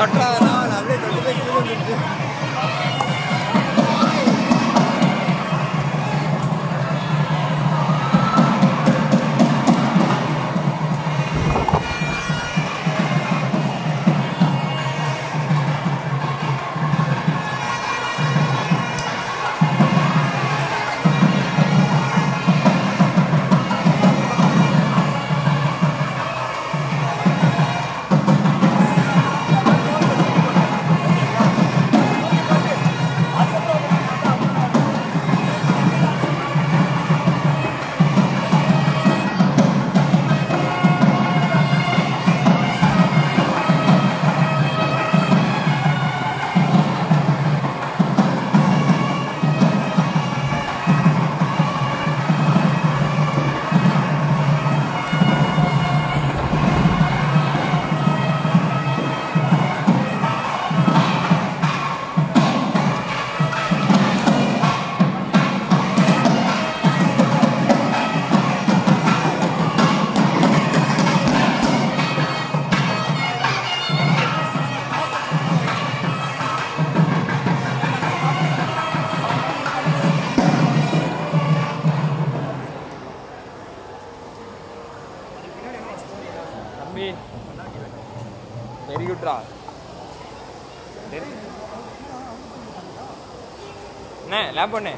தொட்டாதான் அப்படியே தட்டு போய் தம்பி வெரி குட்ரா அண்ணே லேப் பண்ணு